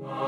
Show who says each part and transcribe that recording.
Speaker 1: Oh.